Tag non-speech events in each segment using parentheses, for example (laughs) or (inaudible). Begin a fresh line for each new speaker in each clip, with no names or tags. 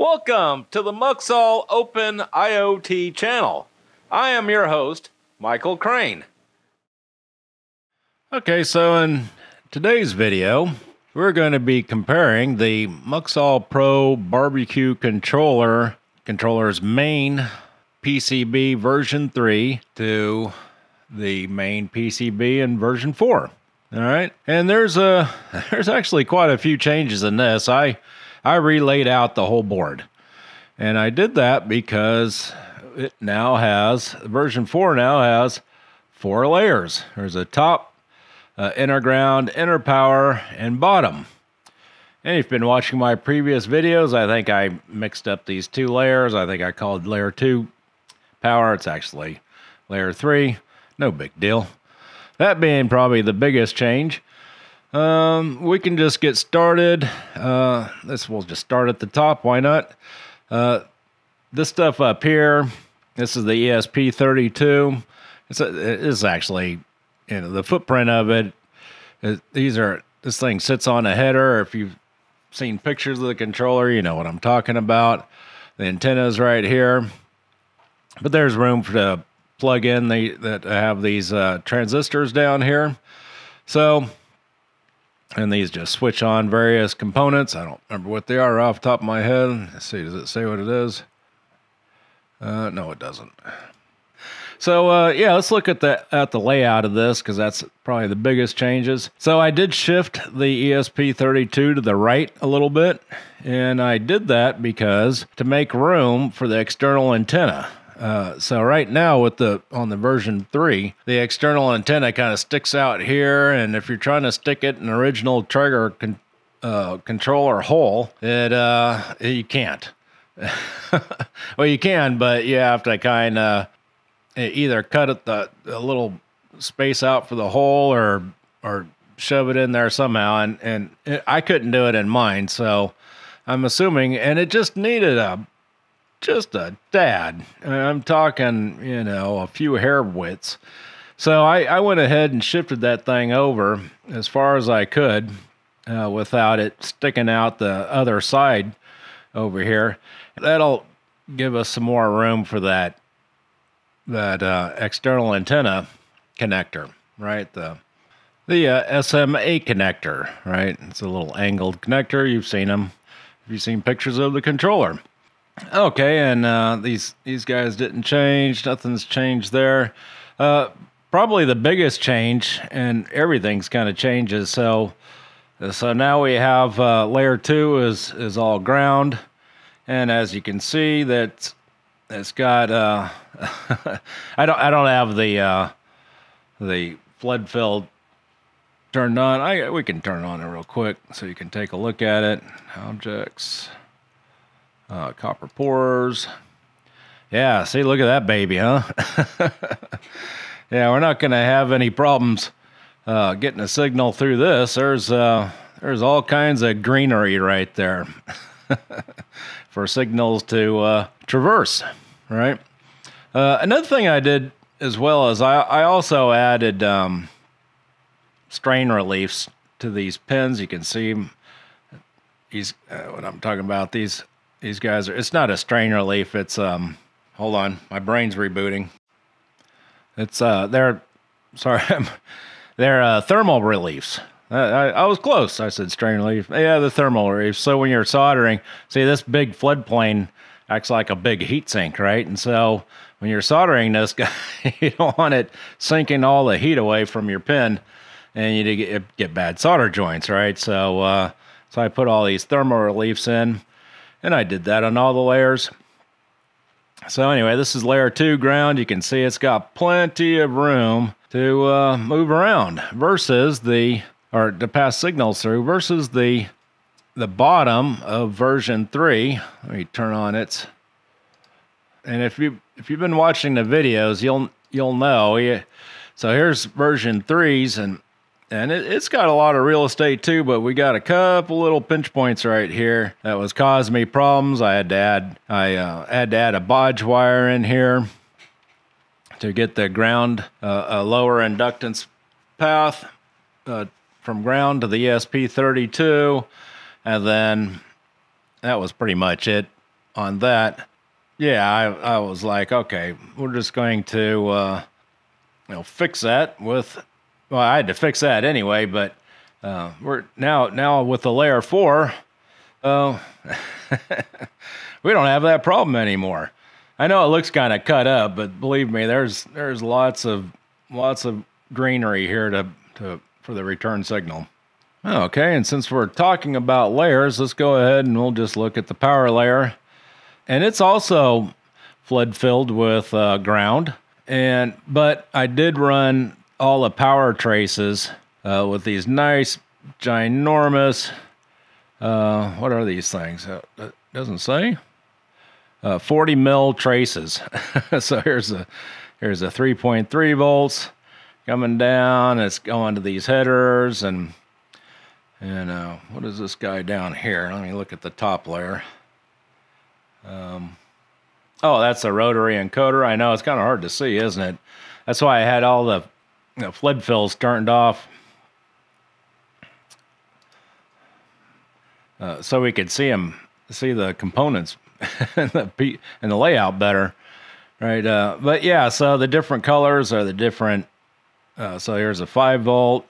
Welcome to the Muxall Open IoT channel. I am your host, Michael Crane. Okay, so in today's video, we're going to be comparing the Muxall Pro barbecue controller controller's main PCB version 3 to the main PCB in version 4. All right. And there's a (laughs) there's actually quite a few changes in this. I I relaid out the whole board. And I did that because it now has version 4 now has four layers. There's a top, uh, inner ground, inner power, and bottom. And if you've been watching my previous videos, I think I mixed up these two layers. I think I called layer 2 power. It's actually layer 3. No big deal. That being probably the biggest change. Um, we can just get started. Uh, this will just start at the top. Why not? Uh, this stuff up here, this is the ESP32. It's, a, it's actually, you know, the footprint of it, it, These are, this thing sits on a header. If you've seen pictures of the controller, you know what I'm talking about. The antenna's right here. But there's room for to plug in the that have these uh, transistors down here. So and these just switch on various components. I don't remember what they are off the top of my head. Let's see, does it say what it is? Uh, no, it doesn't. So uh, yeah, let's look at the at the layout of this because that's probably the biggest changes. So I did shift the ESP32 to the right a little bit, and I did that because to make room for the external antenna. Uh, so right now with the on the version three, the external antenna kind of sticks out here, and if you're trying to stick it in original Traeger con- uh, controller hole, it uh, you can't. (laughs) well, you can, but you have to kind of either cut it the a little space out for the hole, or or shove it in there somehow. And and it, I couldn't do it in mine, so I'm assuming, and it just needed a just a dad. I'm talking, you know, a few hair widths. So I, I went ahead and shifted that thing over as far as I could uh, without it sticking out the other side over here. That'll give us some more room for that that uh, external antenna connector, right? The the uh, SMA connector, right? It's a little angled connector. You've seen them. You've seen pictures of the controller. Okay, and uh, these these guys didn't change. Nothing's changed there. Uh, probably the biggest change, and everything's kind of changes. So, so now we have uh, layer two is is all ground, and as you can see, that it's got. Uh, (laughs) I don't I don't have the uh, the flood fill turned on. I we can turn on it real quick so you can take a look at it. Objects uh, copper pours. Yeah, see, look at that baby, huh? (laughs) yeah, we're not going to have any problems uh, getting a signal through this. There's uh, there's all kinds of greenery right there (laughs) for signals to uh, traverse. Right. Uh, another thing I did as well is I I also added um, strain reliefs to these pins. You can see these uh, what I'm talking about. These these guys are, it's not a strain relief. It's, um, hold on, my brain's rebooting. It's, uh, they're, sorry, (laughs) they're uh, thermal reliefs. I, I, was close. I said strain relief. Yeah, the thermal relief. So when you're soldering, see, this big floodplain acts like a big heat sink, right? And so when you're soldering this (laughs) guy, you don't want it sinking all the heat away from your pin and you get, get bad solder joints, right? So, uh, so I put all these thermal reliefs in and I did that on all the layers. So anyway, this is layer two ground. You can see it's got plenty of room to uh, move around versus the, or to pass signals through versus the, the bottom of version three. Let me turn on its, and if you, if you've been watching the videos, you'll, you'll know. So here's version threes and and it, has got a lot of real estate too, but we got a couple little pinch points right here that was causing me problems. I had to add I uh, had to add a bodge wire in here to get the ground uh, a lower inductance path uh, from ground to the ESP32, and then that was pretty much it. on that, yeah, I, I was like, okay, we're just going to, uh, you know, fix that with, well, I had to fix that anyway, but uh, we're now, now with the layer four, oh, (laughs) we don't have that problem anymore. I know it looks kind of cut up, but believe me, there's there's lots of lots of greenery here to, to for the return signal. Okay, and since we're talking about layers, let's go ahead and we'll just look at the power layer. And it's also flood filled with uh, ground. And but I did run all the power traces uh, with these nice, ginormous. Uh, what are these things? Uh, it doesn't say. Uh, 40 mil traces. (laughs) so here's a here's a 3.3 volts coming down. It's going to these headers and and uh, what is this guy down here? Let me look at the top layer. Um, oh, that's a rotary encoder. I know it's kind of hard to see, isn't it? That's why I had all the you know, flood fills turned off. Uh, so we could see them, see the components (laughs) and the and the layout better, right? Uh, but yeah, so the different colors are the different. Uh, so here's a five volt,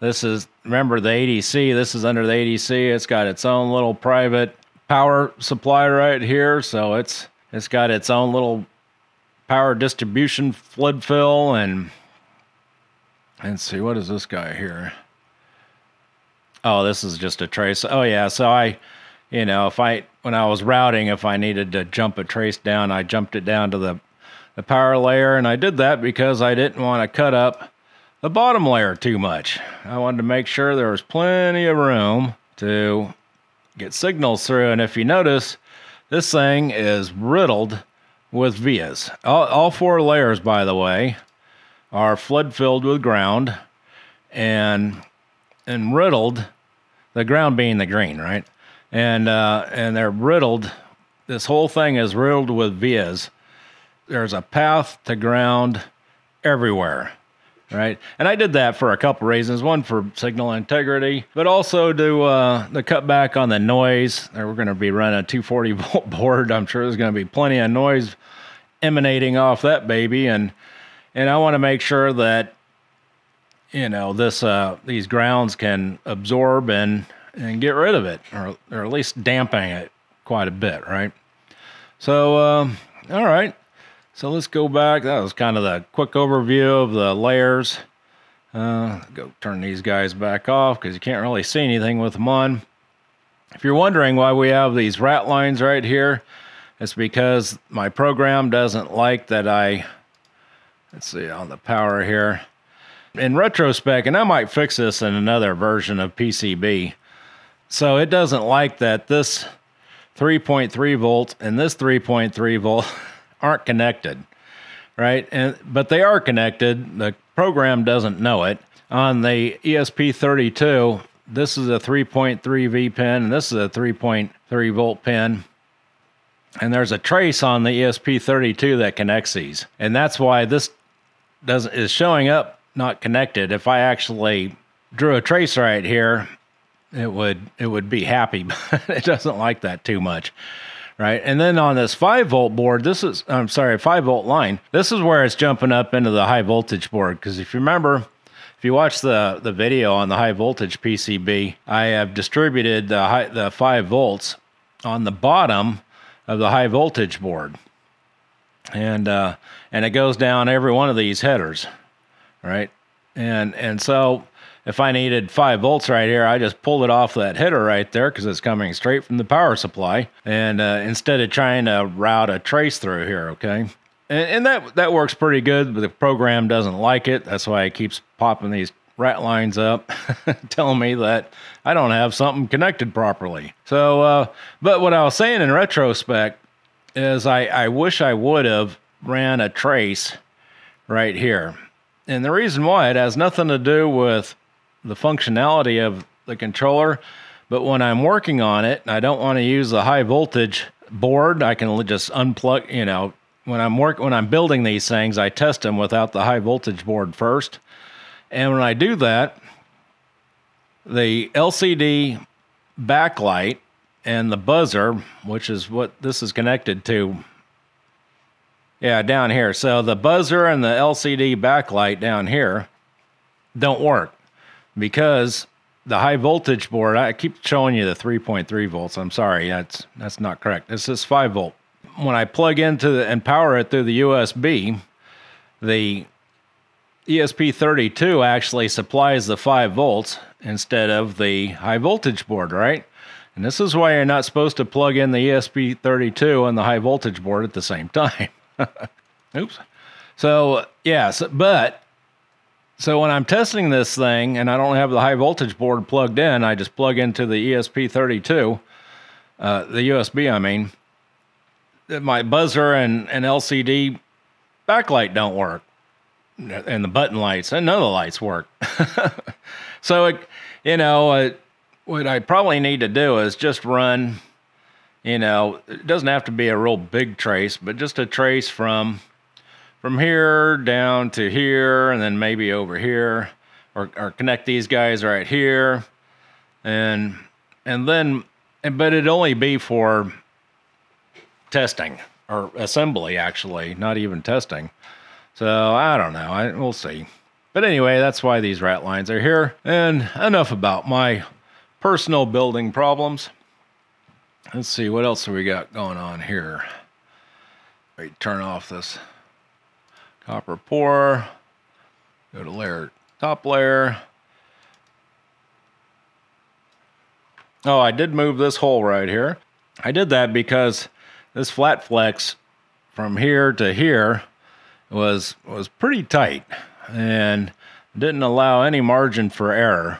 this is, remember the ADC, this is under the ADC. It's got its own little private power supply right here. So it's, it's got its own little power distribution flood fill and, and see, what is this guy here? Oh, this is just a trace. Oh yeah. So I, you know, if I, when I was routing, if I needed to jump a trace down, I jumped it down to the, the power layer. And I did that because I didn't want to cut up the bottom layer too much. I wanted to make sure there was plenty of room to get signals through. And if you notice, this thing is riddled with vias. All, all four layers, by the way, are flood filled with ground and and riddled. The ground being the green, right? And uh, and they're riddled. This whole thing is riddled with vias. There's a path to ground everywhere right? And I did that for a couple reasons. One for signal integrity, but also to uh, to cut back on the noise. We're going to be running a 240 volt (laughs) board. I'm sure there's going to be plenty of noise emanating off that baby, and and I want to make sure that you know this uh, these grounds can absorb and and get rid of it, or or at least dampen it quite a bit, right? So, um, all right. So let's go back. That was kind of the quick overview of the layers. Uh, go turn these guys back off because you can't really see anything with them on. If you're wondering why we have these rat lines right here, it's because my program doesn't like that I, let's see, on the power here. In retrospect, and I might fix this in another version of PCB. So it doesn't like that this 3.3 volt and this 3.3 volt (laughs) aren't connected, right? And but they are connected. The program doesn't know it. On the ESP32, this is a 3.3 V pin, and this is a 3.3 volt pin. And there's a trace on the ESP32 that connects these, and that's why this doesn't is showing up not connected. If I actually drew a trace right here, it would it would be happy, (laughs) but it doesn't like that too much right? And then on this five volt board, this is, I'm sorry, five volt line, this is where it's jumping up into the high voltage board. Because if you remember, if you watch the, the video on the high voltage PCB, I have distributed the, high, the five volts on the bottom of the high voltage board. And, uh, and it goes down every one of these headers, right? And, and so if I needed five volts right here, I just pulled it off that header right there because it's coming straight from the power supply. And uh, instead of trying to route a trace through here, okay? And, and that that works pretty good, but the program doesn't like it. That's why it keeps popping these rat lines up, (laughs) telling me that I don't have something connected properly. So, uh, but what I was saying in retrospect is I, I wish I would have ran a trace right here. And the reason why it has nothing to do with the functionality of the controller. But when I'm working on it, I don't want to use the high voltage board. I can just unplug, you know, when I'm work when I'm building these things, I test them without the high voltage board first. And when I do that, the LCD backlight and the buzzer, which is what this is connected to. Yeah, down here. So the buzzer and the LCD backlight down here don't work because the high voltage board, I keep showing you the 3.3 volts. I'm sorry, that's that's not correct. This is 5 volt. When I plug into the, and power it through the USB, the ESP32 actually supplies the 5 volts instead of the high voltage board, right? And this is why you're not supposed to plug in the ESP32 and the high voltage board at the same time. (laughs) Oops. So, yeah, but so when I'm testing this thing and I don't have the high voltage board plugged in, I just plug into the ESP32, uh, the USB, I mean, my buzzer and, and LCD backlight don't work and the button lights and none of the lights work. (laughs) so, it, you know, what I probably need to do is just run, you know, it doesn't have to be a real big trace, but just a trace from from here down to here and then maybe over here or, or connect these guys right here. And and then but it'd only be for testing or assembly actually not even testing. So i don't know. I, we'll see. But anyway that's why these rat lines are here. And enough about my personal building problems let's see what else have we got going on here Wait, turn off this copper pour, go to layer, top layer. Oh, I did move this hole right here. I did that because this flat flex from here to here was was pretty tight and didn't allow any margin for error.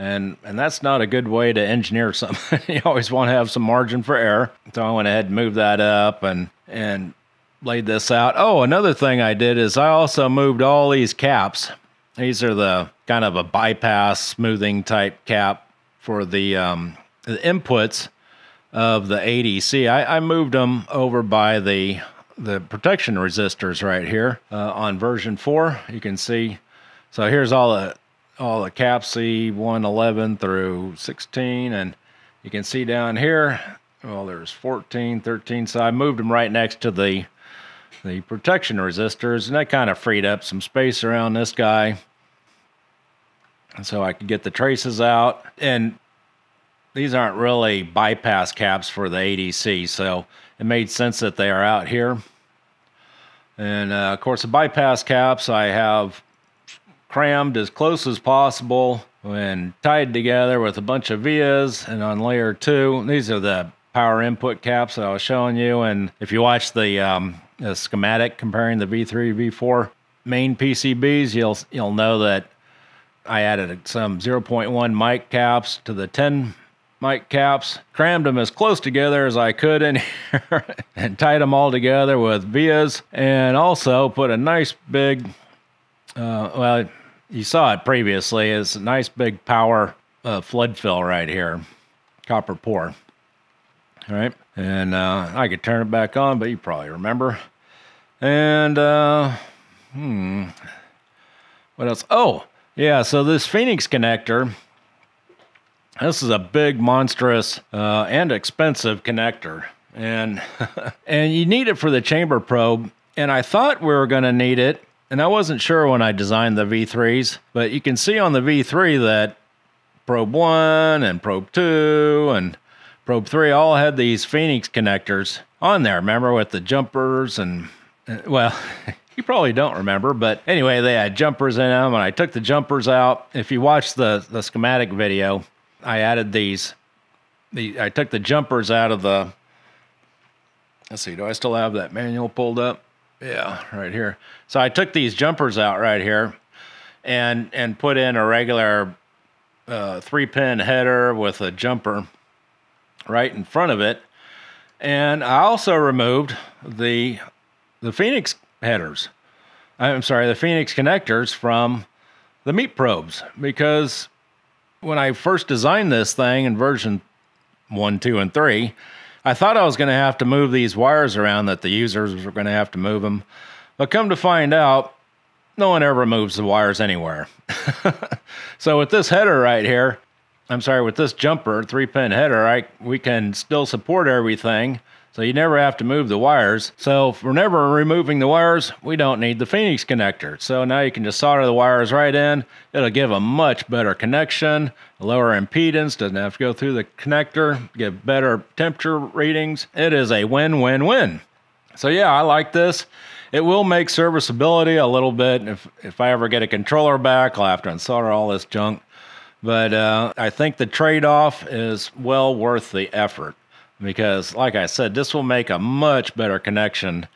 And and that's not a good way to engineer (laughs) something. you always want to have some margin for error. So I went ahead and moved that up and and laid this out. Oh, another thing I did is I also moved all these caps. These are the kind of a bypass smoothing type cap for the, um, the inputs of the ADC. I, I, moved them over by the the protection resistors right here uh, on version four. You can see. So here's all the all the caps C111 through 16, and you can see down here. Well, there's 14, 13. So I moved them right next to the the protection resistors, and that kind of freed up some space around this guy. And so I could get the traces out. And these aren't really bypass caps for the ADC, so it made sense that they are out here. And uh, of course, the bypass caps I have crammed as close as possible and tied together with a bunch of vias. And on layer two, these are the power input caps that I was showing you. And if you watch the um, a schematic comparing the V3 V4 main PCBs, you'll you'll know that I added some 0.1 mic caps to the 10 mic caps, crammed them as close together as I could in (laughs) here, and tied them all together with vias, and also put a nice big, uh, well, you saw it previously, is a nice big power uh, flood fill right here, copper pour. All right, and uh, I could turn it back on, but you probably remember. And uh, hmm, what else? Oh, yeah. So this Phoenix connector. This is a big, monstrous, uh, and expensive connector, and (laughs) and you need it for the chamber probe. And I thought we were going to need it, and I wasn't sure when I designed the V3s, but you can see on the V3 that probe one and probe two and probe three all had these Phoenix connectors on there. Remember with the jumpers and uh, well, (laughs) you probably don't remember, but anyway, they had jumpers in them, and I took the jumpers out. If you watch the the schematic video, I added these. The I took the jumpers out of the. Let's see, do I still have that manual pulled up? Yeah, right here. So I took these jumpers out right here, and and put in a regular uh, three pin header with a jumper right in front of it. And I also removed the the Phoenix headers. I'm sorry, the Phoenix connectors from the meat probes because when I first designed this thing in version 1, 2, and 3, I thought I was going to have to move these wires around, that the users were going to have to move them. But come to find out, no one ever moves the wires anywhere. (laughs) so with this header right here, I'm sorry, with this jumper three pin header, I we can still support everything. So you never have to move the wires. So if we're never removing the wires, we don't need the Phoenix connector. So now you can just solder the wires right in. It'll give a much better connection, lower impedance, doesn't have to go through the connector, give better temperature readings. It is a win-win-win. So yeah, I like this. It will make serviceability a little bit. If if I ever get a controller back, I'll have to unsolder all this junk. But uh, I think the trade-off is well worth the effort because, like I said, this will make a much better connection,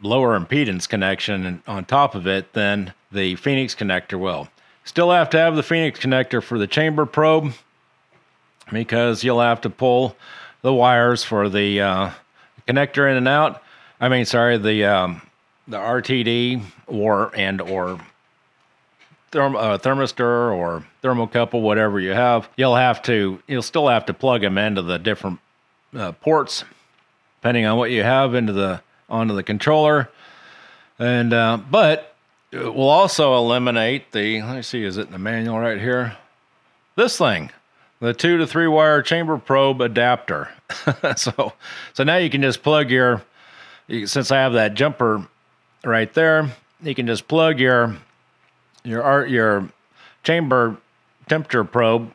lower impedance connection on top of it than the Phoenix connector will. Still have to have the Phoenix connector for the chamber probe because you'll have to pull the wires for the uh, connector in and out. I mean, sorry, the um, the RTD or and or therm, uh, thermistor or thermocouple, whatever you have, you'll have to you'll still have to plug them into the different uh, ports, depending on what you have into the onto the controller. And uh, but it will also eliminate the. Let me see, is it in the manual right here? This thing, the two to three wire chamber probe adapter. (laughs) so so now you can just plug your. Since I have that jumper right there, you can just plug your your art your chamber temperature probe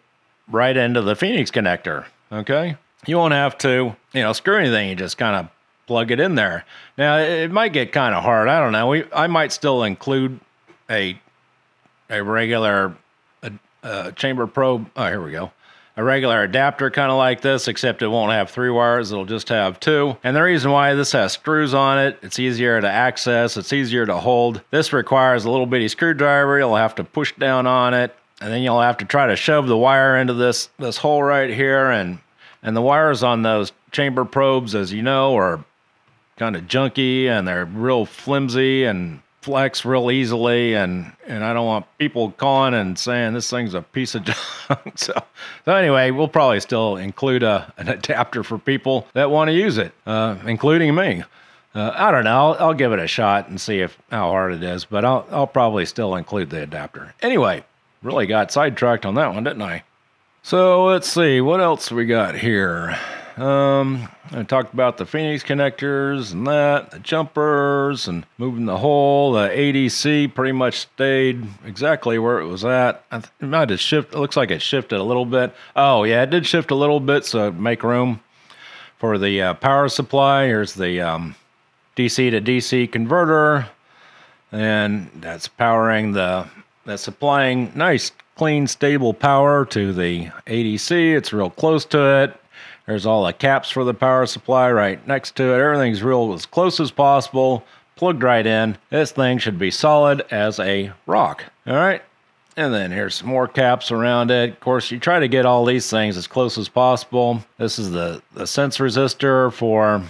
right into the Phoenix connector. Okay you won't have to, you know, screw anything. You just kind of plug it in there. Now it might get kind of hard. I don't know. We I might still include a a regular a, a chamber probe. Oh, here we go. A regular adapter, kind of like this, except it won't have three wires. It'll just have two. And the reason why this has screws on it, it's easier to access. It's easier to hold. This requires a little bitty screwdriver. You'll have to push down on it, and then you'll have to try to shove the wire into this this hole right here and and the wires on those chamber probes, as you know, are kind of junky and they're real flimsy and flex real easily and and I don't want people calling and saying this thing's a piece of (laughs) junk. so so anyway, we'll probably still include a, an adapter for people that want to use it, uh, including me. Uh, I don't know. I'll, I'll, give it a shot and see if how hard it is, but I'll I'll probably still include the adapter. Anyway, really got sidetracked on that one, didn't I? So let's see, what else we got here? Um, I talked about the Phoenix connectors and that, the jumpers and moving the hole. The ADC pretty much stayed exactly where it was at. I it might have shifted. It looks like it shifted a little bit. Oh yeah, it did shift a little bit, so make room for the uh, power supply. Here's the um, DC to DC converter, and that's powering the that's supplying nice clean, stable power to the ADC. It's real close to it. There's all the caps for the power supply right next to it. Everything's real as close as possible, plugged right in. This thing should be solid as a rock. All right. And then here's some more caps around it. Of course, you try to get all these things as close as possible. This is the, the sense resistor for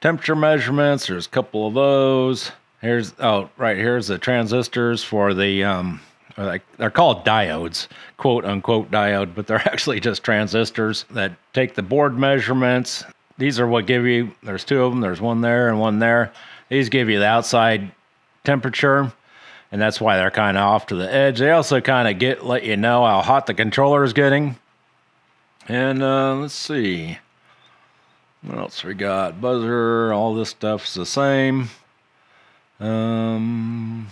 temperature measurements. There's a couple of those. Here's, oh, right, here's the transistors for the um, like they're called diodes, quote unquote diode, but they're (laughs) actually just transistors that take the board measurements. These are what give you. There's two of them. There's one there and one there. These give you the outside temperature, and that's why they're kind of off to the edge. They also kind of get let you know how hot the controller is getting. And uh, let's see. What else we got? Buzzer, all this stuff's the same. Um,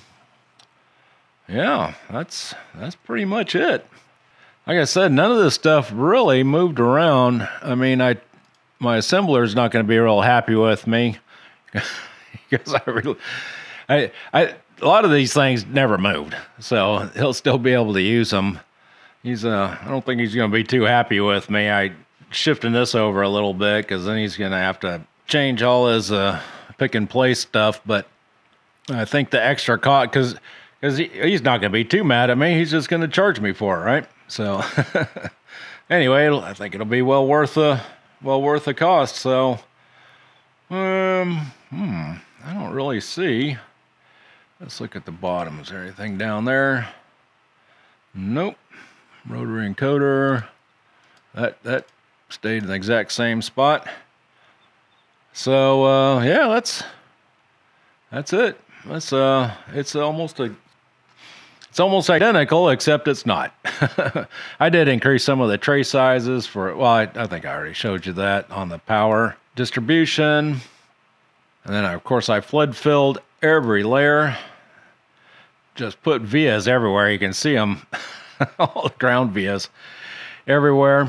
yeah, that's that's pretty much it. Like I said, none of this stuff really moved around. I mean, I my assembler is not going to be real happy with me (laughs) because I really, I, I, a lot of these things never moved, so he'll still be able to use them. He's, uh, I don't think he's going to be too happy with me. I shifting this over a little bit because then he's going to have to change all his uh, pick and place stuff. But I think the extra cost because because he, he's not going to be too mad at me. He's just going to charge me for it, right? So (laughs) anyway, I think it'll be well worth the well worth the cost. So um, hmm, I don't really see. Let's look at the bottom. Is there anything down there? Nope. Rotary encoder. That that stayed in the exact same spot. So uh, yeah, that's that's it. That's uh, it's almost a It's almost identical, except it's not. (laughs) I did increase some of the tray sizes for, well, I, I think I already showed you that on the power distribution. And then, of course, I flood filled every layer. Just put vias everywhere. You can see them, (laughs) all the ground vias everywhere.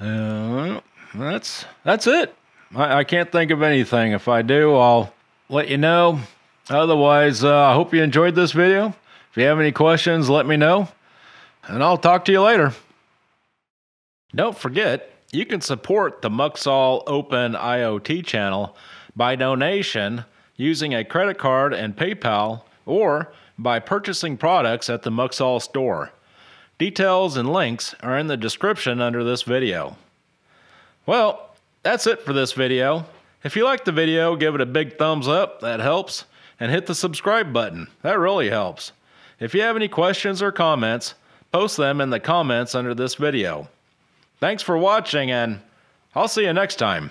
Uh, that's that's it. I, I, can't think of anything. If I do, I'll let you know. Otherwise, uh, I hope you enjoyed this video. If you have any questions, let me know, and I'll talk to you later. Don't forget, you can support the Muxall Open IoT channel by donation using a credit card and PayPal or by purchasing products at the Muxall store. Details and links are in the description under this video. Well, that's it for this video. If you liked the video, give it a big thumbs up, that helps, and hit the subscribe button, that really helps. If you have any questions or comments, post them in the comments under this video. Thanks for watching and I'll see you next time.